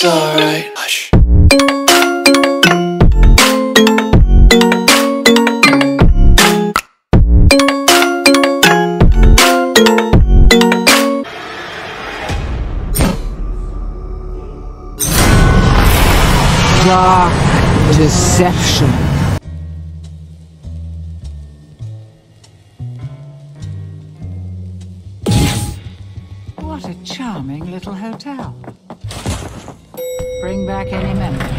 it's alright. Hush. Dark deception. What a charming little hotel. Bring back any memories.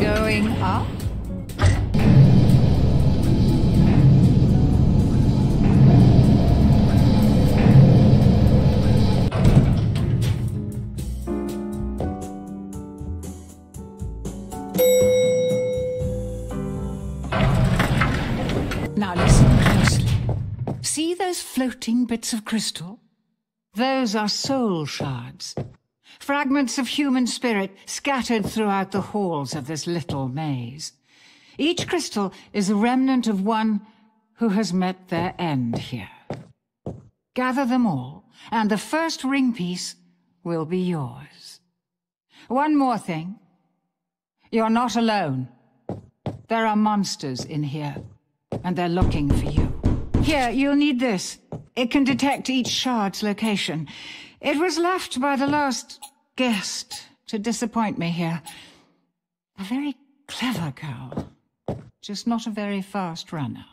Going up? Now listen closely. See those floating bits of crystal? Those are soul shards. Fragments of human spirit scattered throughout the halls of this little maze. Each crystal is a remnant of one who has met their end here. Gather them all, and the first ring piece will be yours. One more thing. You're not alone. There are monsters in here, and they're looking for you. Here, you'll need this. It can detect each shard's location. It was left by the last guest to disappoint me here. A very clever girl, just not a very fast runner.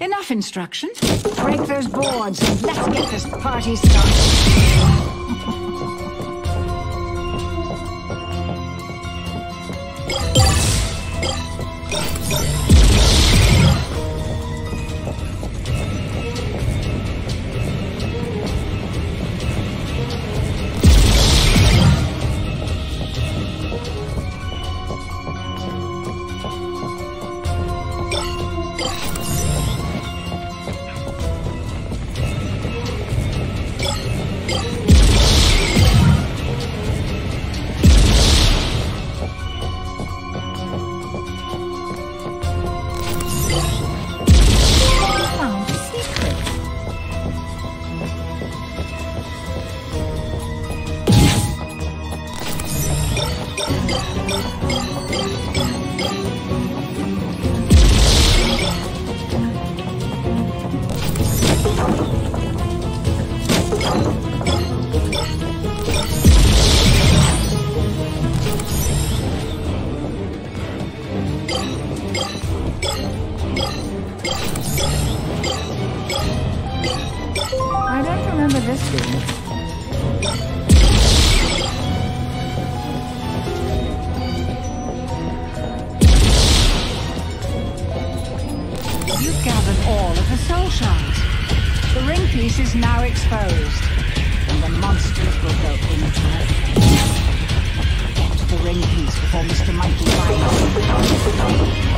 Enough instructions. Break those boards and let's get this party started. I don't remember this room. You've gathered all of the soul shards. The ring piece is now exposed, and the monsters will go into it. Get the ring piece before Mr. Monkey finds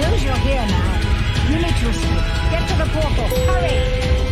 knows you're here now. You need to escape. Get to the portal. Hurry!